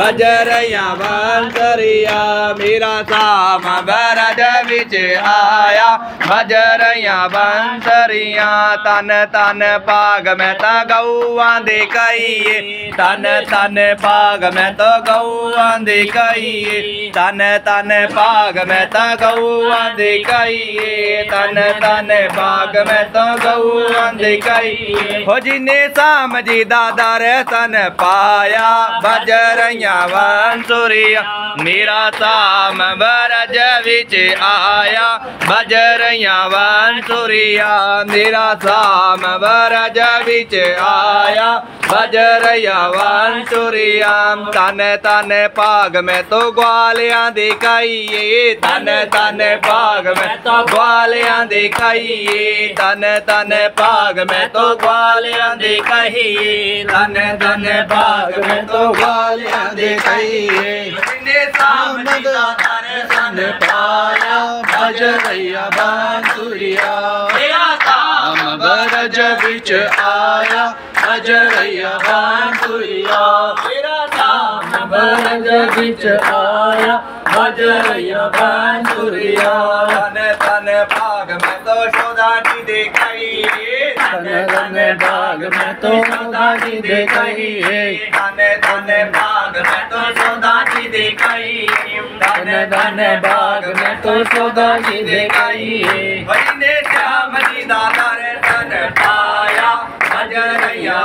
बजरया बंसरिया मेरा साम बरजर बिच आया भजरिया बंसरिया तन तन पाग में तो गौआ दे कहिए तन तन पाग में तो गौआ दे कहिए तन तन पाग में तो गौआ दे कहिए तन तन पाग में तो गौआ दे कहिए हो जिने शाम दादा रे तन पाया भजरिया बंसुरिया मेरा साम बरज बिच आ आया बजरिया बांसुरिया निरा साम बरज बिच आया। बजरिया बांसुरिया तन तन पाग में तो ग्वालिया दिखाइए तन तन पाग में तो ग्वालिया दिखाइए तन तन पाग में तो ग्वालिया दिखाइए तन तन पाग में तो ग्वालिया दिखाइए। सामने मैं सन पाया भजरैया बांसुरिया। हम बरज बिच आया भजरैया बांसुरिया। हम बरज बिच आया भजरैया बांसुरिया। तन तन भाग में तो सौदा जी देखाई। तन तन भाग में तो सौदा जी देखाई। तन तन भाग में तो सौदा जी देखाई। धन धन भाग में तो सौदा की दिखाई हरि ने श्याम जी दादा रे तन पाया। नज़रिया